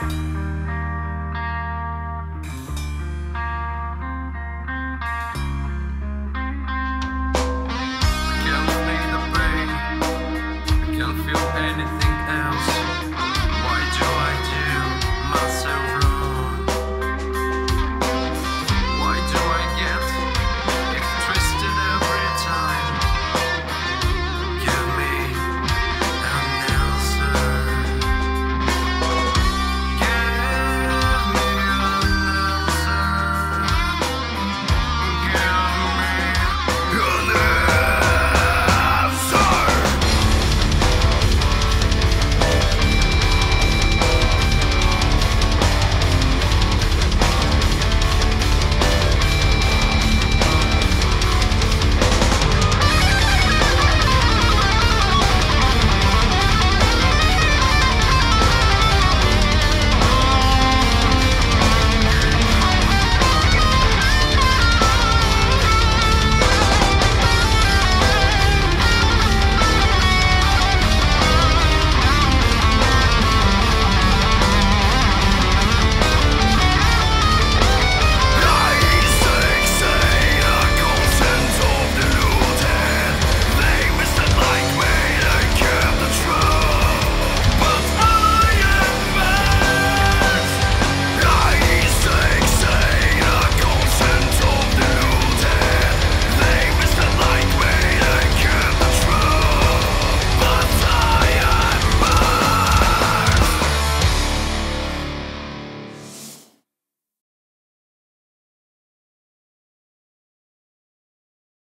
Bye.